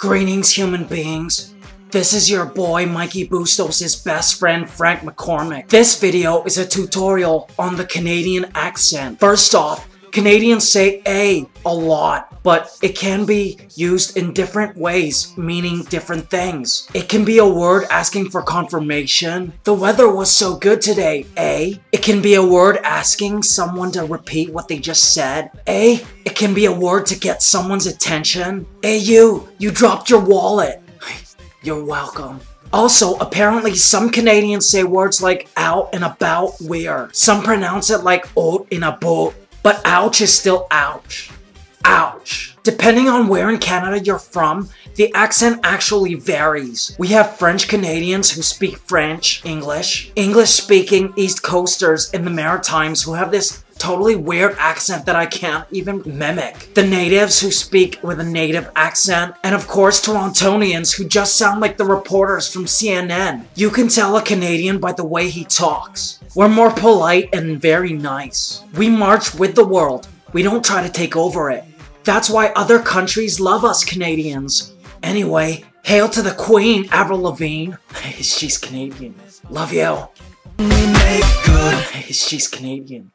Greetings, human beings. This is your boy Mikey Bustos' best friend Frank McCormick. This video is a tutorial on the Canadian accent. First off, Canadians say A a lot, but it can be used in different ways, meaning different things. It can be a word asking for confirmation. The weather was so good today, A. It can be a word asking someone to repeat what they just said. A. It can be a word to get someone's attention. A. you, you dropped your wallet. You're welcome. Also, apparently some Canadians say words like out and about weird. Some pronounce it like out in a boat. But ouch is still ouch. Ouch. Depending on where in Canada you're from, the accent actually varies. We have French Canadians who speak French, English, English speaking East Coasters in the Maritimes who have this totally weird accent that I can't even mimic. The natives who speak with a native accent, and of course Torontonians who just sound like the reporters from CNN. You can tell a Canadian by the way he talks. We're more polite and very nice. We march with the world. We don't try to take over it. That's why other countries love us Canadians. Anyway, hail to the Queen, Avril Lavigne. She's Canadian. Love you. She's Canadian.